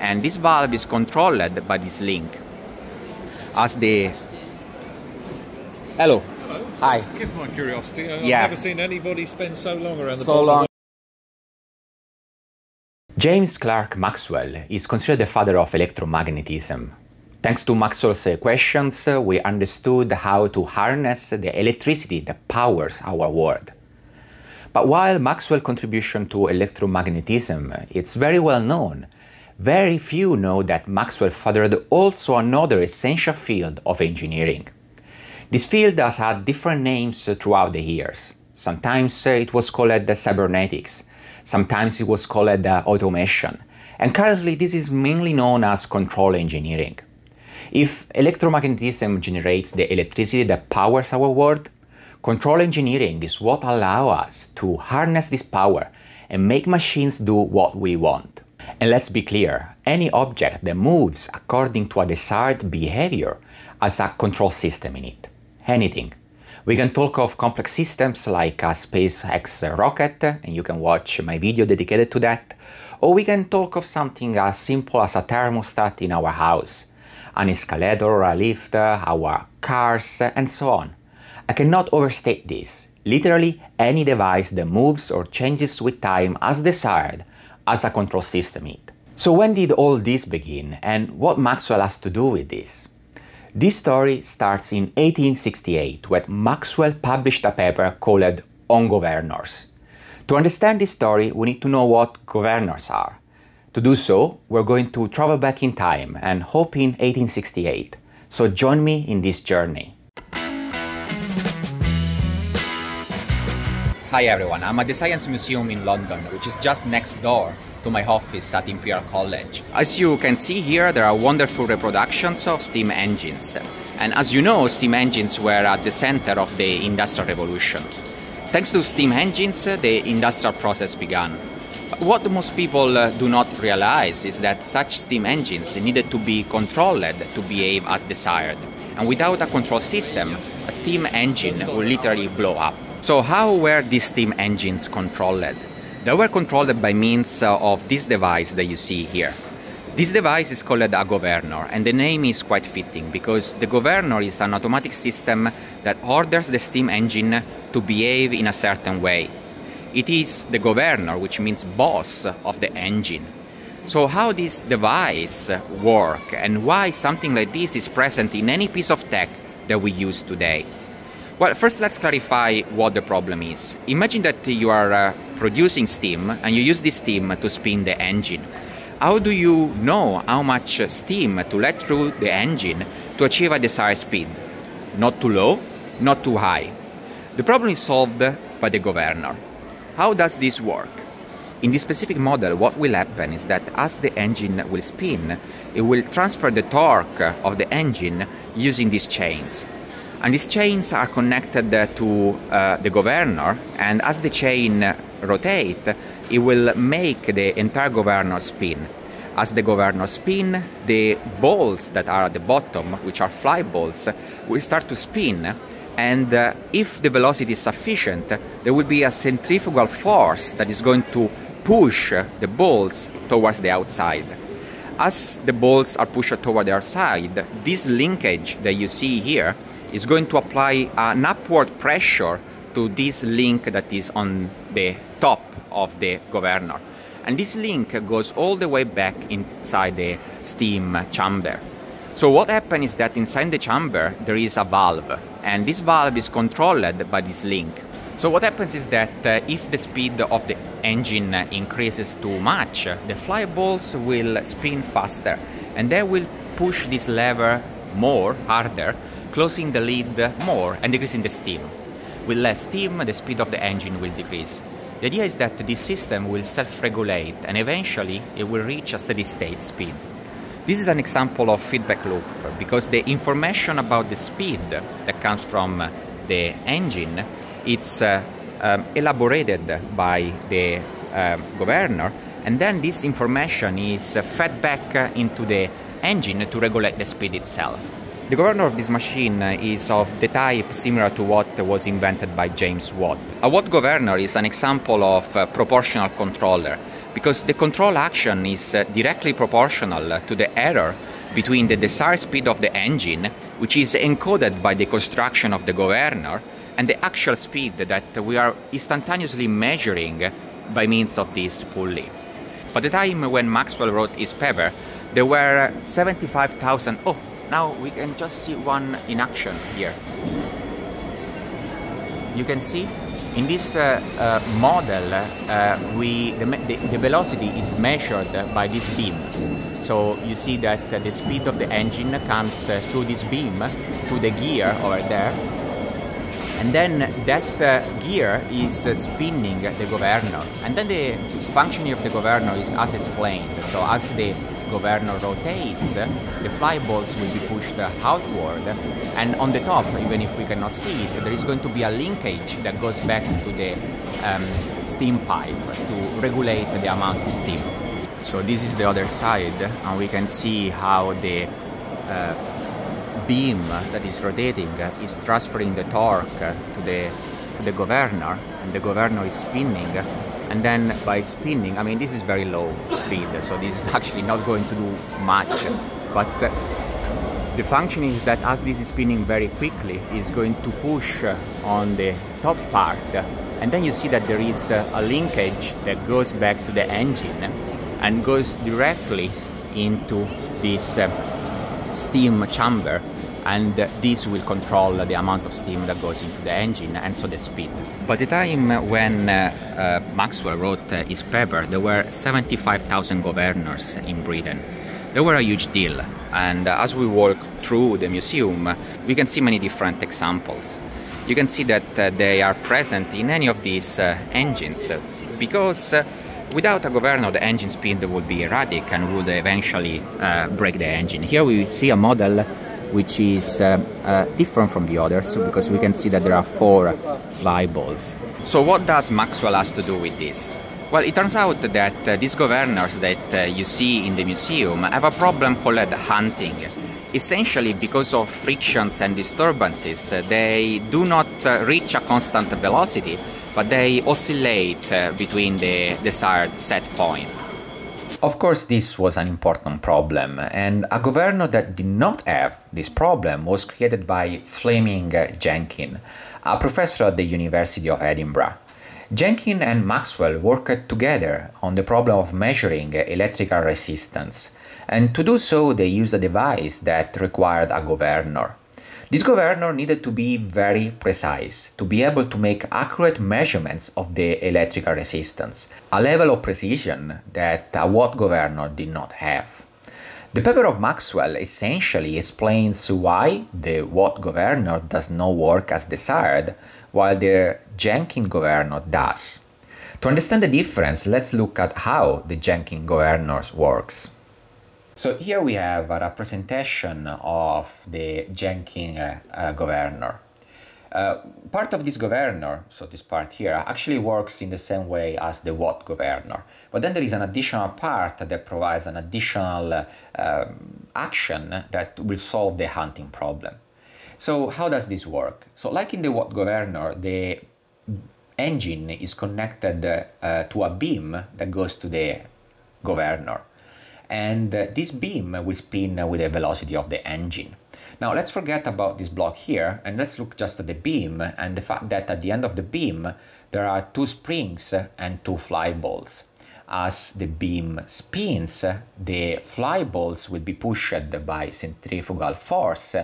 and this valve is controlled by this link. As the hello, Hello. Hi. Give my curiosity. I've Yeah. never seen anybody spend so long around the so long. James Clerk Maxwell is considered the father of electromagnetism. Thanks to Maxwell's equations, we understood how to harness the electricity that powers our world. But while Maxwell's contribution to electromagnetism is very well known, very few know that Maxwell fathered also another essential field of engineering. This field has had different names throughout the years. Sometimes uh, it was called uh, cybernetics, sometimes it was called uh, automation, and currently this is mainly known as control engineering. If electromagnetism generates the electricity that powers our world, control engineering is what allows us to harness this power and make machines do what we want. And let's be clear, any object that moves according to a desired behavior has a control system in it. Anything. We can talk of complex systems like a SpaceX rocket, and you can watch my video dedicated to that, or we can talk of something as simple as a thermostat in our house, an escalator, a lift, our cars, and so on. I cannot overstate this. Literally, any device that moves or changes with time as desired has a control system it. So, when did all this begin, and what Maxwell has to do with this? This story starts in 1868 when Maxwell published a paper called On Governors. To understand this story, we need to know what governors are. To do so, we're going to travel back in time and hop in 1868. So join me in this journey. Hi everyone, I'm at the Science Museum in London, which is just next door to my office at Imperial College. As you can see here, there are wonderful reproductions of steam engines. And as you know, steam engines were at the center of the Industrial Revolution. Thanks to steam engines, the industrial process began. What most people uh, do not realize is that such steam engines needed to be controlled to behave as desired. And without a control system, a steam engine will literally blow up. So how were these steam engines controlled? They were controlled by means uh, of this device that you see here. This device is called a governor, and the name is quite fitting because the governor is an automatic system that orders the steam engine to behave in a certain way. It is the governor, which means boss of the engine. So how this device work and why something like this is present in any piece of tech that we use today? Well, first let's clarify what the problem is. Imagine that you are uh, producing steam and you use this steam to spin the engine. How do you know how much steam to let through the engine to achieve a desired speed? Not too low, not too high. The problem is solved by the governor. How does this work? In this specific model, what will happen is that as the engine will spin, it will transfer the torque of the engine using these chains. And these chains are connected to uh, the governor, and as the chain rotates, it will make the entire governor spin. As the governor spin, the balls that are at the bottom, which are fly balls, will start to spin. And uh, if the velocity is sufficient, there will be a centrifugal force that is going to push the balls towards the outside. As the balls are pushed toward the outside, this linkage that you see here is going to apply an upward pressure to this link that is on the top of the governor. And this link goes all the way back inside the steam chamber. So what happens is that inside the chamber there is a valve and this valve is controlled by this link. So what happens is that uh, if the speed of the engine increases too much, the fly balls will spin faster and they will push this lever more, harder, closing the lid more and decreasing the steam. With less steam, the speed of the engine will decrease. The idea is that this system will self-regulate and eventually it will reach a steady state speed. This is an example of feedback loop because the information about the speed that comes from the engine it's uh, um, elaborated by the um, governor and then this information is fed back into the engine to regulate the speed itself. The governor of this machine is of the type similar to what was invented by James Watt. A Watt governor is an example of a proportional controller, because the control action is uh, directly proportional to the error between the desired speed of the engine, which is encoded by the construction of the governor, and the actual speed that we are instantaneously measuring by means of this pulley. By the time when Maxwell wrote his paper, there were 75,000. Oh, now we can just see one in action here. You can see in this uh, uh, model, uh, we the, the, velocity is measured by this beam. So you see that the speed of the engine comes uh, through this beam to the gear over there. And then that uh, gear is uh, spinning the governor. And then the functioning of the governor is as explained. So as the governor rotates, the fly balls will be pushed outward and on the top, even if we cannot see it, there is going to be a linkage that goes back to the um, steam pipe to regulate the amount of steam. So this is the other side and we can see how the uh, beam that is rotating is transferring the torque to the to the governor and the governor is spinning and then by spinning, I mean this is very low speed, so this is actually not going to do much, but uh, the function is that as this is spinning very quickly, is going to push on the top part, and then you see that there is a linkage that goes back to the engine and goes directly into this uh, steam chamber and this will control the amount of steam that goes into the engine and so the speed. By the time when uh, uh, Maxwell wrote uh, his paper, there were 75,000 governors in Britain. They were a huge deal, and as we walk through the museum, we can see many different examples. You can see that uh, they are present in any of these uh, engines because uh, without a governor, the engine speed would be erratic and would eventually break the engine. Here we see a model which is uh, uh, different from the others because we can see that there are four fly balls. So what does Maxwell has to do with this? Well, it turns out that uh, these governors that uh, you see in the museum have a problem called hunting. Essentially, because of frictions and disturbances, uh, they do not reach a constant velocity, but they oscillate between the desired set point. Of course, this was an important problem, and a governor that did not have this problem was created by Fleming Jenkin, a professor at the University of Edinburgh. Jenkin and Maxwell worked together on the problem of measuring electrical resistance, and to do so, they used a device that required a governor. This governor needed to be very precise to be able to make accurate measurements of the electrical resistance, a level of precision that a watt governor did not have. The paper of Maxwell essentially explains why the watt governor does not work as desired, while the Jenkin governor does. To understand the difference, let's look at how the Jenkin governor works. So here we have a representation of the Jenkin uh, uh, governor. Uh, part of this governor, so this part here, actually works in the same way as the watt governor. But then there is an additional part that provides an additional um, action that will solve the hunting problem. So how does this work? So like in the watt governor, the engine is connected uh, to a beam that goes to the governor and uh, this beam will spin with the velocity of the engine. Now let's forget about this block here and let's look just at the beam and the fact that at the end of the beam there are two springs and two fly balls. As the beam spins, the fly balls will be pushed by centrifugal force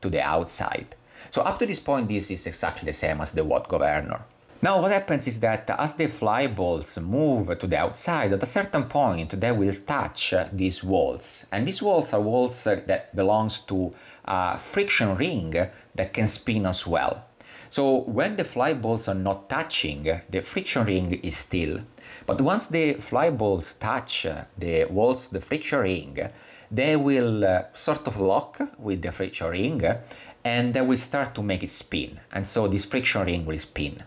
to the outside. So up to this point this is exactly the same as the watt governor. Now what happens is that as the fly balls move to the outside, at a certain point they will touch these walls. And these walls are walls that belongs to a friction ring that can spin as well. So when the fly balls are not touching, the friction ring is still. But once the fly balls touch the walls, the friction ring, they will uh, sort of lock with the friction ring and they will start to make it spin. And so this friction ring will spin.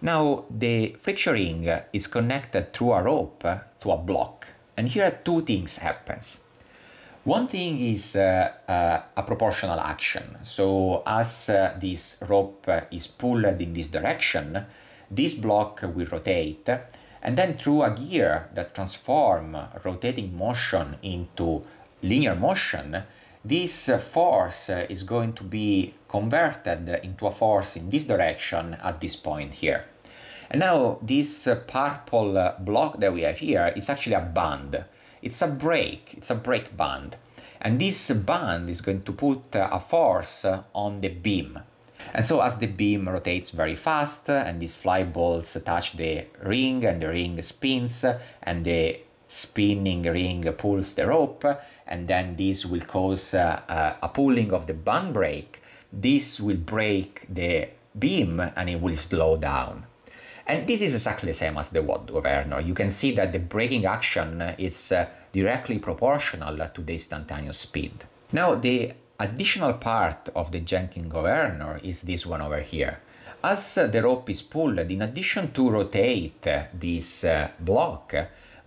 Now the friction ring is connected through a rope to a block and here two things happens. One thing is uh, uh, a proportional action. So as uh, this rope is pulled in this direction, this block will rotate and then through a gear that transform rotating motion into linear motion, this uh, force uh, is going to be converted into a force in this direction at this point here. And now this uh, purple block that we have here is actually a band. It's a brake, it's a brake band. And this band is going to put a force on the beam. And so as the beam rotates very fast and these fly balls touch the ring and the ring spins and the spinning ring pulls the rope and then this will cause uh, uh, a pulling of the band brake. This will brake the beam and it will slow down. And this is exactly the same as the watt governor. You can see that the braking action is uh, directly proportional to the instantaneous speed. Now the additional part of the Jenkins governor is this one over here. As the rope is pulled, in addition to rotate this uh, block,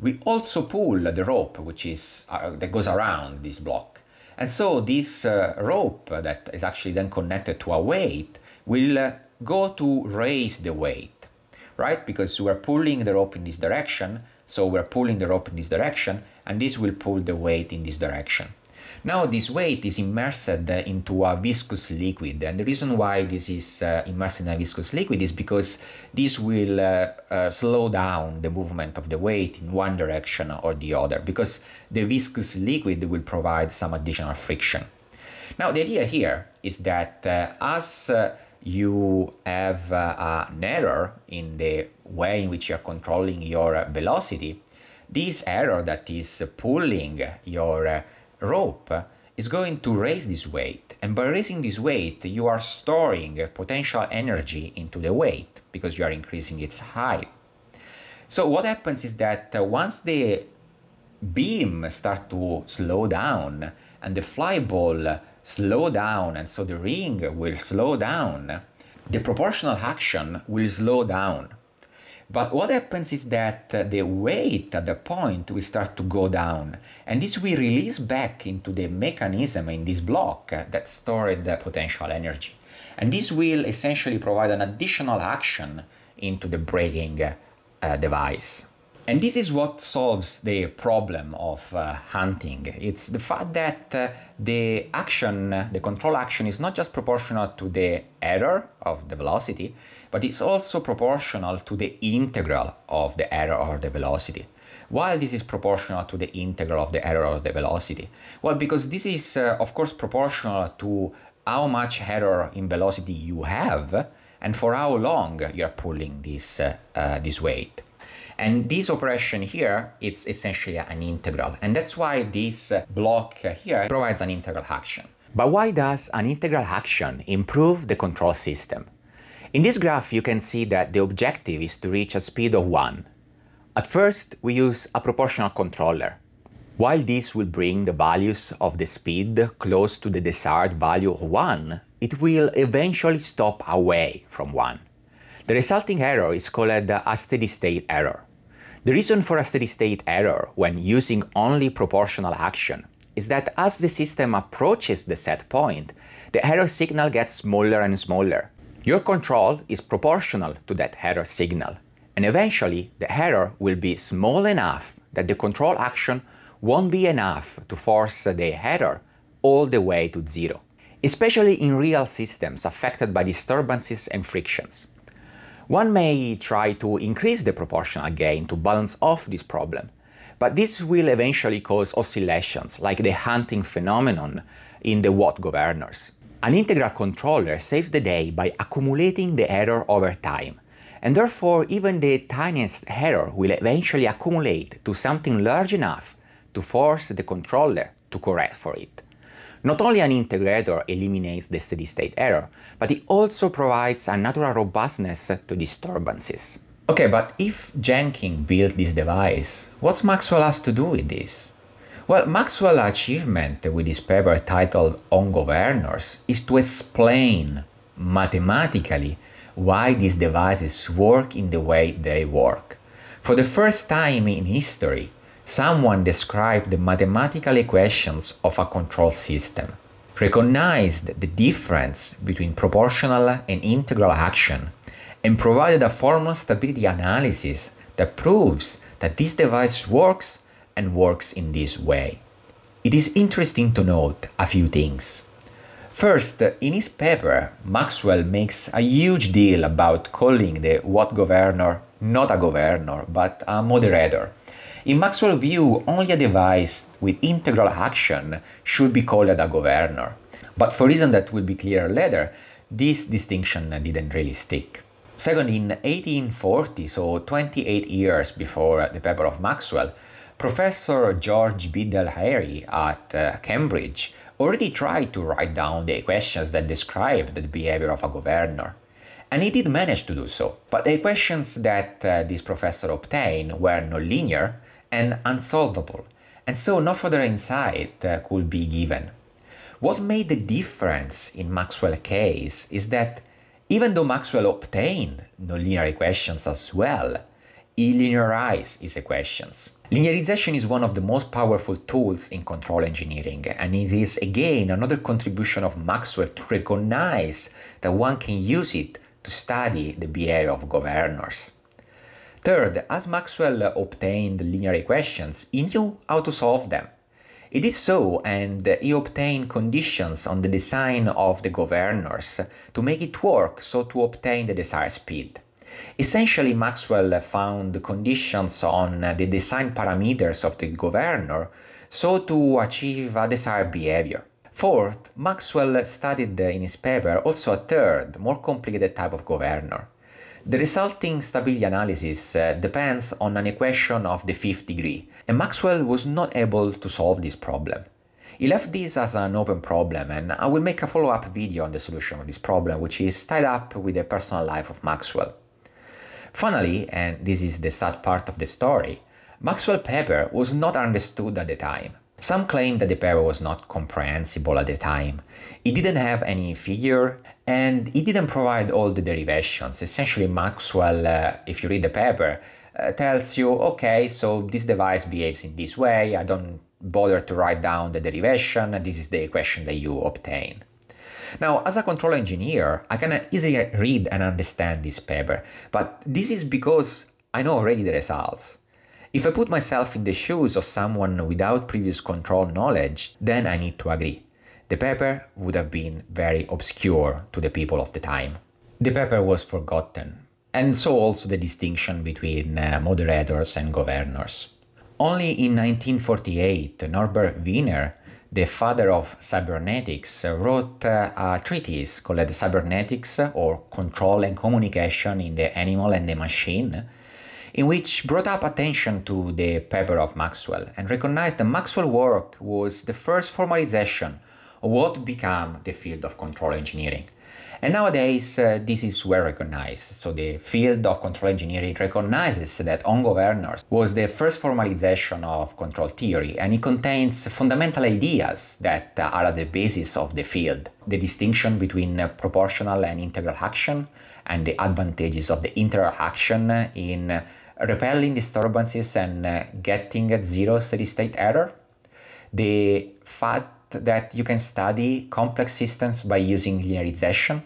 we also pull the rope which is uh, that goes around this block. And so this uh, rope that is actually then connected to a weight will uh, go to raise the weight, right? Because we're pulling the rope in this direction, so we're pulling the rope in this direction, and this will pull the weight in this direction. Now this weight is immersed into a viscous liquid and the reason why this is uh, immersed in a viscous liquid is because this will uh, uh, slow down the movement of the weight in one direction or the other because the viscous liquid will provide some additional friction. Now the idea here is that uh, as uh, you have uh, an error in the way in which you're controlling your velocity, this error that is pulling your rope is going to raise this weight. And by raising this weight, you are storing potential energy into the weight because you are increasing its height. So what happens is that uh, once the beam starts to slow down and the fly ball slow down and so the ring will slow down, the proportional action will slow down. But what happens is that the weight at the point will start to go down, and this will release back into the mechanism in this block that stored the potential energy. And this will essentially provide an additional action into the braking uh, device. And this is what solves the problem of uh, hunting. It's the fact that uh, the action, the control action is not just proportional to the error of the velocity, but it's also proportional to the integral of the error or the velocity. Why this is proportional to the integral of the error of the velocity? Well, because this is uh, of course proportional to how much error in velocity you have and for how long you're pulling this, uh, uh, this weight. And this operation here, it's essentially an integral. And that's why this uh, block here provides an integral action. But why does an integral action improve the control system? In this graph, you can see that the objective is to reach a speed of 1. At first, we use a proportional controller. While this will bring the values of the speed close to the desired value of 1, it will eventually stop away from 1. The resulting error is called a steady state error. The reason for a steady state error when using only proportional action is that as the system approaches the set point, the error signal gets smaller and smaller. Your control is proportional to that error signal, and eventually the error will be small enough that the control action won't be enough to force the error all the way to zero, especially in real systems affected by disturbances and frictions. One may try to increase the proportional gain to balance off this problem, but this will eventually cause oscillations like the hunting phenomenon in the watt governors. An integral controller saves the day by accumulating the error over time, and therefore even the tiniest error will eventually accumulate to something large enough to force the controller to correct for it. Not only an integrator eliminates the steady state error, but it also provides a natural robustness to disturbances. Okay, but if Jenkins built this device, what's Maxwell has to do with this? Well, Maxwell's achievement with his paper titled On Governors is to explain mathematically why these devices work in the way they work. For the first time in history, someone described the mathematical equations of a control system, recognized the difference between proportional and integral action, and provided a formal stability analysis that proves that this device works and works in this way. It is interesting to note a few things. First, in his paper, Maxwell makes a huge deal about calling the Watt governor not a governor, but a moderator. In Maxwell's view, only a device with integral action should be called a governor. But for reasons that will be clear later, this distinction didn't really stick. Second, in 1840, so 28 years before the paper of Maxwell, Professor George Biddle Airy at uh, Cambridge already tried to write down the equations that describe the behavior of a governor. And he did manage to do so, but the equations that uh, this professor obtained were nonlinear and unsolvable, and so no further insight uh, could be given. What made the difference in Maxwell's case is that even though Maxwell obtained nonlinear equations as well, he linearized his equations. Linearization is one of the most powerful tools in control engineering, and it is again another contribution of Maxwell to recognize that one can use it to study the behavior of governors. Third, as Maxwell obtained linear equations, he knew how to solve them. It is so, and he obtained conditions on the design of the governors to make it work so to obtain the desired speed. Essentially, Maxwell found conditions on the design parameters of the governor so to achieve a desired behavior. Fourth, Maxwell studied in his paper also a third, more complicated type of governor. The resulting stability analysis uh, depends on an equation of the fifth degree, and Maxwell was not able to solve this problem. He left this as an open problem, and I will make a follow-up video on the solution of this problem, which is tied up with the personal life of Maxwell. Finally, and this is the sad part of the story, Maxwell's paper was not understood at the time. Some claim that the paper was not comprehensible at the time. It didn't have any figure and it didn't provide all the derivations. Essentially, Maxwell, uh, if you read the paper, uh, tells you, okay, so this device behaves in this way, I don't bother to write down the derivation, this is the equation that you obtain. Now, as a control engineer, I can easily read and understand this paper, but this is because I know already the results. If I put myself in the shoes of someone without previous control knowledge, then I need to agree. The paper would have been very obscure to the people of the time. The paper was forgotten, and so also the distinction between uh, moderators and governors. Only in 1948, Norbert Wiener, the father of cybernetics, wrote uh, a treatise called Cybernetics or Control and Communication in the Animal and the Machine, in which brought up attention to the paper of Maxwell and recognized that Maxwell's work was the first formalization of what became the field of control engineering. And nowadays, uh, this is well recognized. So the field of control engineering recognizes that on-governors was the first formalization of control theory, and it contains fundamental ideas that uh, are at the basis of the field. The distinction between uh, proportional and integral action, and the advantages of the integral action in repelling disturbances and uh, getting a zero steady state error. The fact that you can study complex systems by using linearization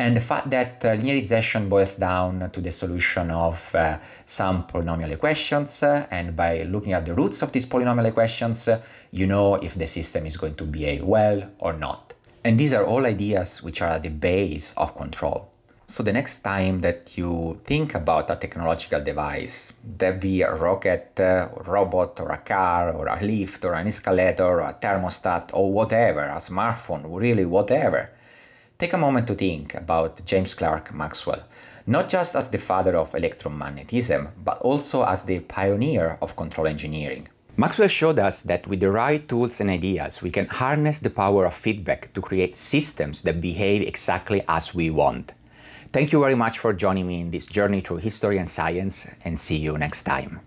and the fact that uh, linearization boils down to the solution of uh, some polynomial equations uh, and by looking at the roots of these polynomial equations uh, you know if the system is going to behave well or not. And these are all ideas which are at the base of control. So the next time that you think about a technological device, that be a rocket, uh, robot, or a car, or a lift, or an escalator, or a thermostat, or whatever, a smartphone, really whatever, take a moment to think about James Clerk Maxwell, not just as the father of electromagnetism, but also as the pioneer of control engineering. Maxwell showed us that with the right tools and ideas, we can harness the power of feedback to create systems that behave exactly as we want. Thank you very much for joining me in this journey through history and science, and see you next time.